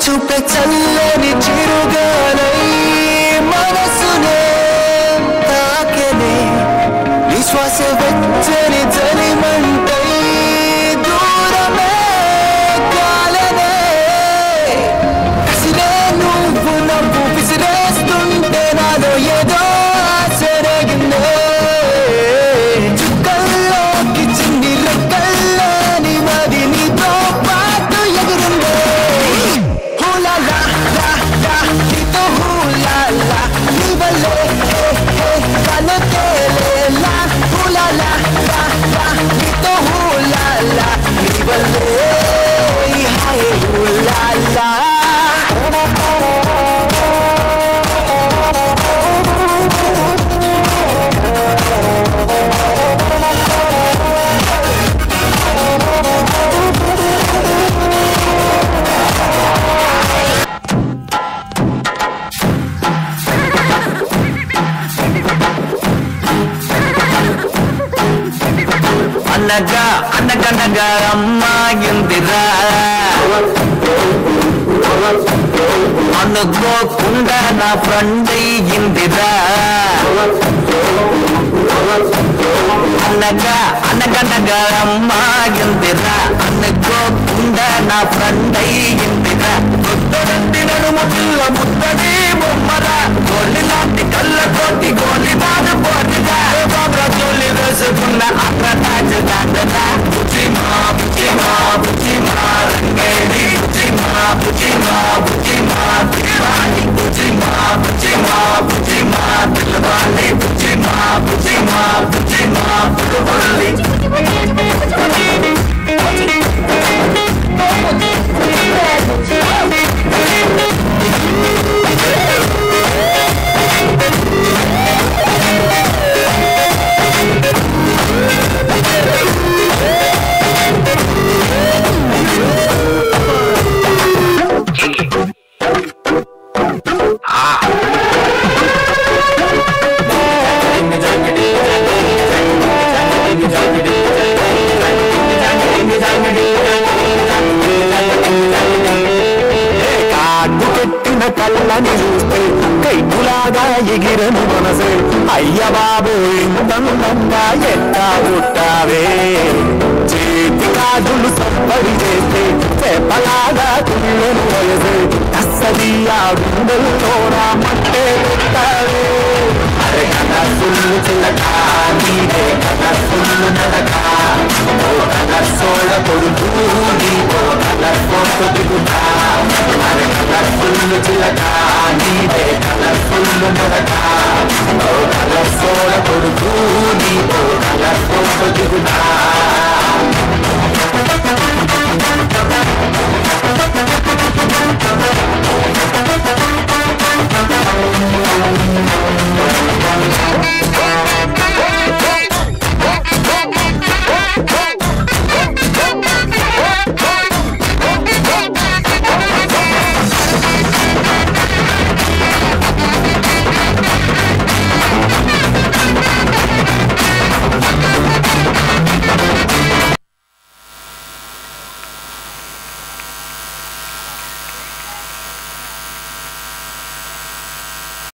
too అనగా అనగనగా అమ్మాయిందిరా అనుకోకుండా నా ఫ్రెండ్ అయ్యిందిరా అనగా అనగనగా అమ్మాయిందిరా అనుకోకుండా నా ఫ్రెండ్ అయ్యిందిరా ముద్దడంది నడుము పిల్ల ముద్దడి బొమ్మరా కళ్ళని చూస్తే కైపులాగా ఎగిరను మనసే అయ్య బాబు ఇంతందంగా ఎట్టా పుట్టావే చేతి కాజులు సప్పడి చేస్తే చెప్పలాగా కుళ్ళను వయసే కసది ఆ గుండెల్లో నా మట్టే పెట్టావే అరే కనసులు చిలక నీరే కనసులు నడక ఓ కలర్సోడ కొడుకు నీతో కలర్ చిలక నీదే కలర్ఫుల్ నడక ఓ కలర్సోడ కొడుకు నీతో కలర్ ఫోటో